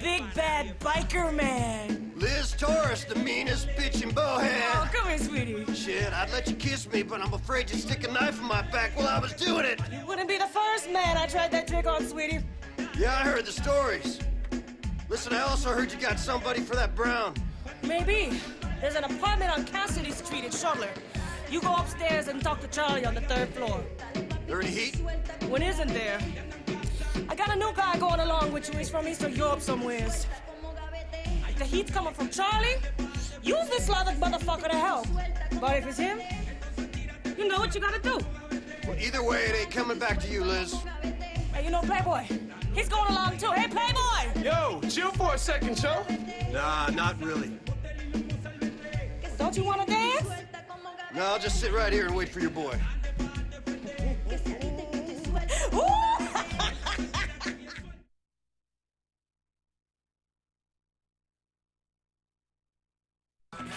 big bad biker man. Liz Torres, the meanest bitch in Oh, come here, sweetie. Shit, I'd let you kiss me, but I'm afraid you'd stick a knife in my back while I was doing it. You wouldn't be the first man I tried that trick on, sweetie. Yeah, I heard the stories. Listen, I also heard you got somebody for that brown. Maybe. There's an apartment on Cassidy Street in Schottler. You go upstairs and talk to Charlie on the third floor. There any heat? When isn't there? I got a new guy going along with you. He's from Eastern Europe somewheres. If the heat's coming from Charlie, use this slavic motherfucker to help. But if it's him, you know what you gotta do. Well, either way, it ain't coming back to you, Liz. Hey, you know Playboy? He's going along too. Hey, Playboy! Yo, chill for a second, Joe. Nah, not really. Don't you wanna dance? No, I'll just sit right here and wait for your boy.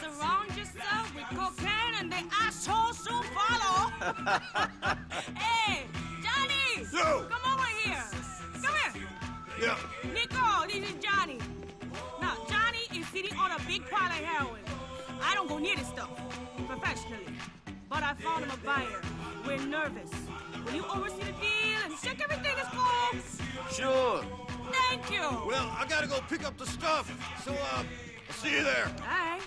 Surround yourself with cocaine and the assholes soon follow. hey, Johnny! Yo! Come over here. Come here. Yeah. Niko, this is Johnny. Now, Johnny is sitting on a big pile of heroin. I don't go near this stuff professionally, but I found him a buyer. We're nervous. Will you oversee the deal and check everything is cool? Sure. Thank you. Well, I gotta go pick up the stuff, so, uh, I'll see you there. right.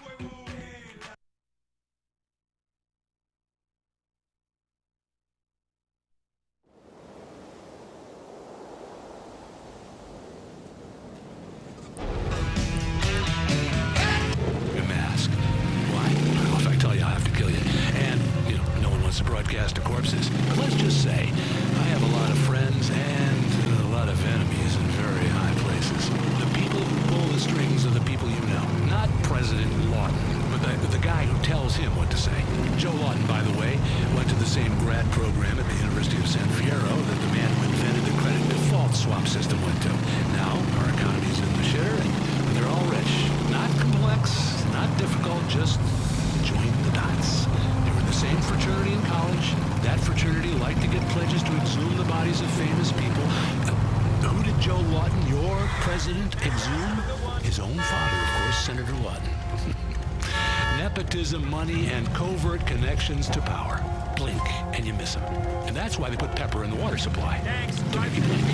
Connections to power. Blink, and you miss them. And that's why they put pepper in the water supply. Thanks. To make you blink.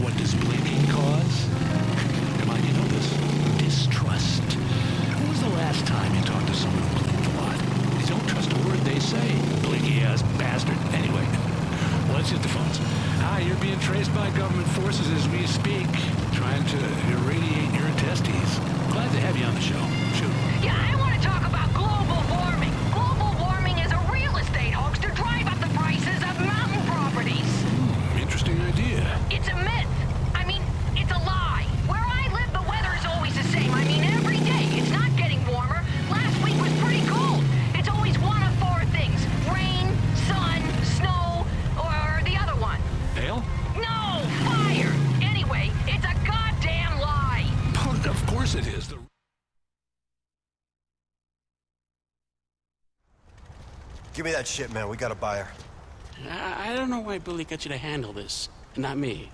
What does blinking cause? Come on, you know this. Distrust. When was the last time you talked to someone who blinked a lot? You don't trust a word they say. Blinky ass bastard. Anyway, let's hit the phones. Hi, you're being traced by government forces as we speak, trying to irradiate Give me that shit, man. We got a buyer. I, I don't know why Billy got you to handle this, and not me.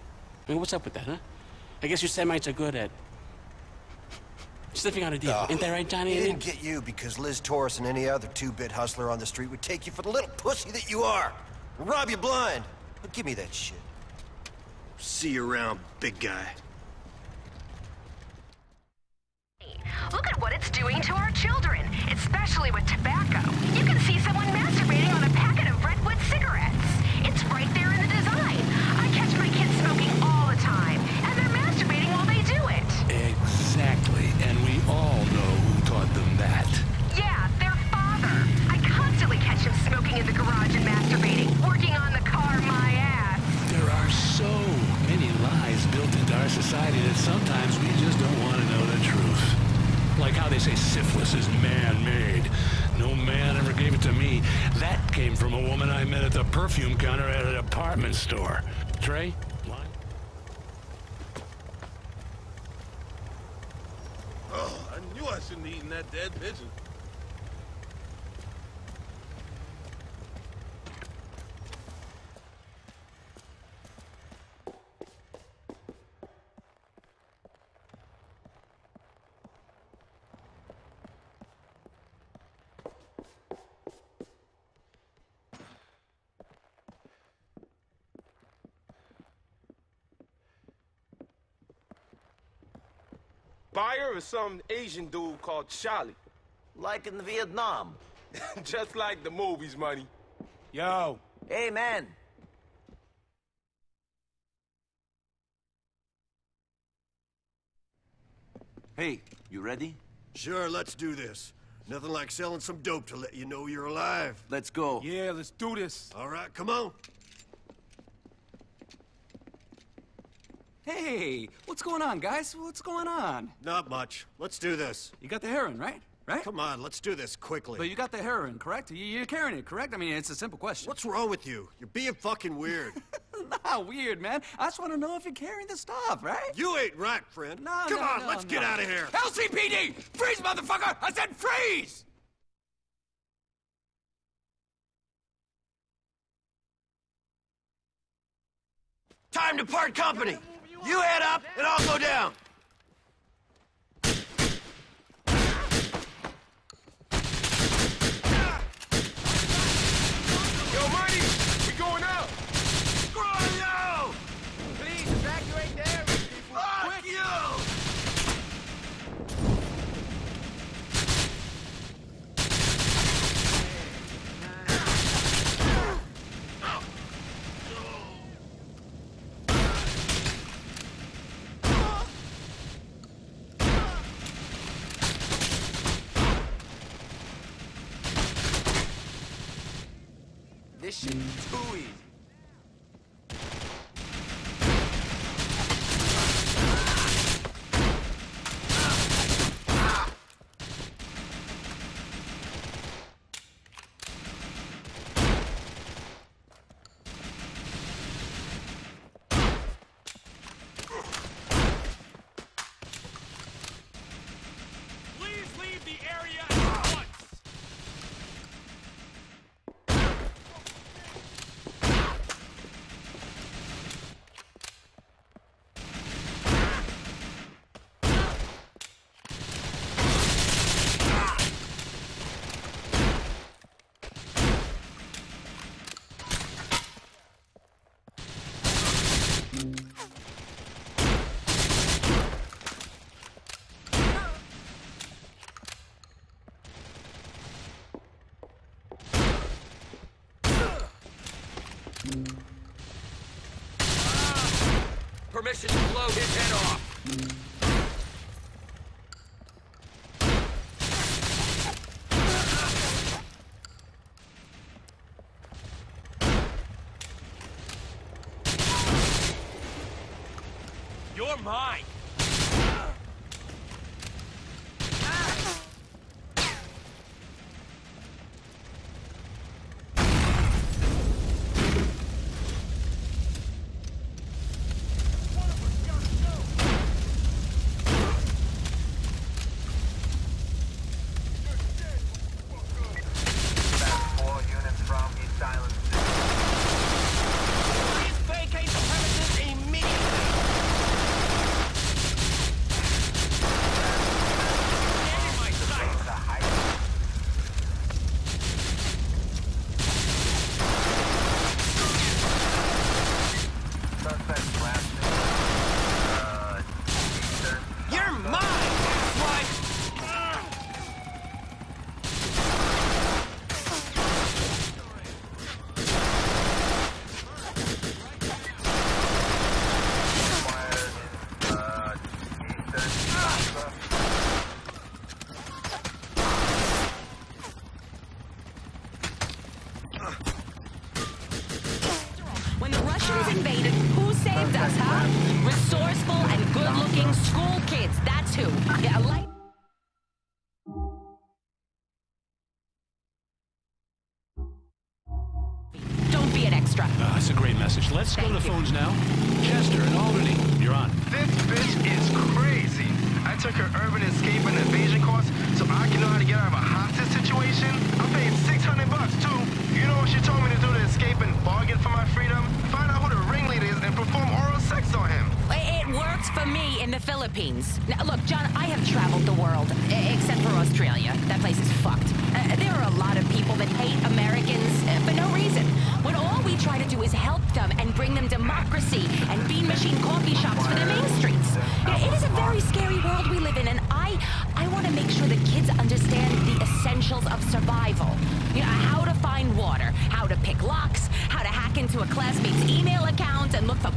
I mean, what's up with that, huh? I guess you Semites are good at sniffing out a deal. Oh, Ain't that right, Johnny? He didn't get you because Liz Torres and any other two-bit hustler on the street would take you for the little pussy that you are. Rob you blind. But give me that shit. See you around, big guy. Look at what it's doing to our children, especially with tobacco. You can see someone masturbating on a packet of Redwood cigarettes. It's right there in the design. I catch my kids smoking all the time, and they're masturbating while they do it. Exactly. And we all know who taught them that. Yeah, their father. I constantly catch him smoking in the garage and masturbating, working on the car my ass. There are so many lies built into our society that sometimes we just don't want to know the truth. Like how they say syphilis is man-made. No man ever gave it to me. That came from a woman I met at the perfume counter at a department store. Trey? Oh, I knew I shouldn't have eaten that dead pigeon. Buyer or some Asian dude called Charlie? Like in Vietnam. Just like the movies, money. Yo. Hey, man. Hey, you ready? Sure, let's do this. Nothing like selling some dope to let you know you're alive. Let's go. Yeah, let's do this. All right, come on. Hey, what's going on, guys? What's going on? Not much. Let's do this. You got the heroin, right? Right? Come on, let's do this quickly. But you got the heroin, correct? You- You're carrying it, correct? I mean, it's a simple question. What's wrong with you? You're being fucking weird. Not weird, man. I just want to know if you're carrying the stuff, right? you ain't right, friend. No, Come no, on, no, let's get out of here. LCPD! Freeze, motherfucker! I said freeze! Time to part company. You head up, and I'll go down. Yo, money! We going out! Screw you! Please evacuate the area, people. Fuck you! This shit easy. Please leave the area at once! Permission to blow his head off. You're mine! That's a great message. Let's go to the phones now. Chester in Albany, you're on. This bitch is crazy. I took her urban escape and evasion course so I can know how to get out of a hostage situation. I paid 600 bucks too. You know what she told me to do to escape and bargain for my freedom? Find out who the ringleader is and perform oral sex on him. It works for me in the Philippines. Now, look, John, I have traveled the world, except for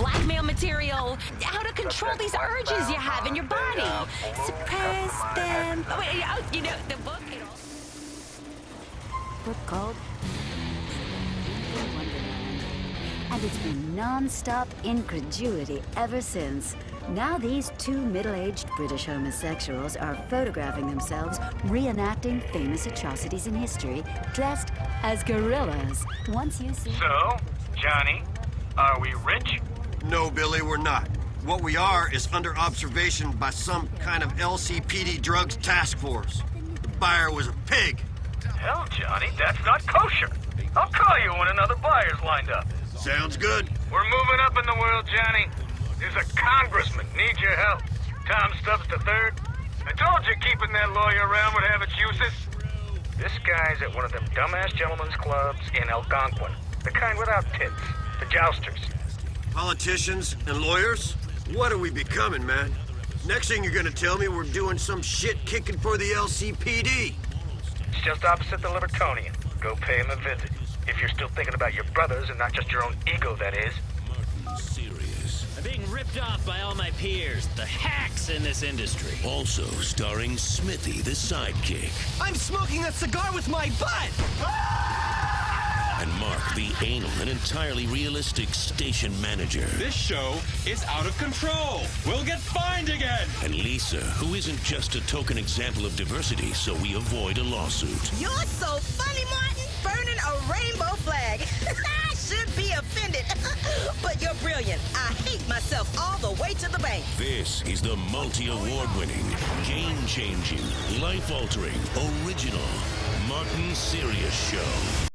blackmail material, how to control these urges you have in your body, suppress them. Oh, wait, oh, you know, the book, it all... book called and it's been non-stop incredulity ever since. Now these two middle-aged British homosexuals are photographing themselves reenacting famous atrocities in history, dressed as gorillas. Once you see... So, Johnny, are we rich? No, Billy, we're not. What we are is under observation by some kind of LCPD drugs task force. The buyer was a pig. Hell, Johnny, that's not kosher. I'll call you when another buyer's lined up. Sounds good. We're moving up in the world, Johnny. There's a congressman needs your help. Tom Stubbs the third. I told you keeping that lawyer around would have its uses. This guy's at one of them dumbass gentlemen's clubs in Algonquin. The kind without tits. The jousters. Politicians and lawyers? What are we becoming, man? Next thing you're gonna tell me we're doing some shit kicking for the LCPD. It's just opposite the Libertonian. Go pay him a visit. If you're still thinking about your brothers and not just your own ego, that is. Serious. I'm being ripped off by all my peers, the hacks in this industry. Also starring Smithy, the sidekick. I'm smoking a cigar with my butt! Ah! And Mark, the anal and entirely realistic station manager. This show is out of control. We'll get fined again. And Lisa, who isn't just a token example of diversity, so we avoid a lawsuit. You're so funny, Martin, burning a rainbow flag. I should be offended, but you're brilliant. I hate myself all the way to the bank. This is the multi-award winning, game-changing, life-altering, original Martin Sirius Show.